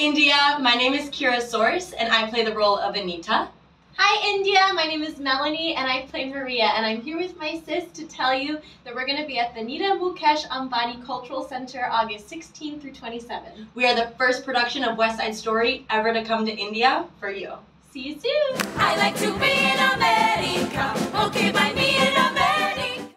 India, my name is Kyra Sorce, and I play the role of Anita. Hi India, my name is Melanie and I play Maria and I'm here with my sis to tell you that we're going to be at the Nita Mukesh Ambani Cultural Center August 16 through 27. We are the first production of West Side Story ever to come to India for you. See you soon! I like to